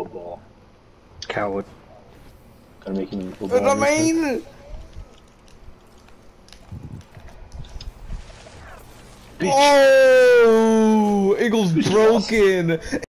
a ball. Coward. Gonna make him into a ball. What I mean, Bitch. oh, Eagles broken.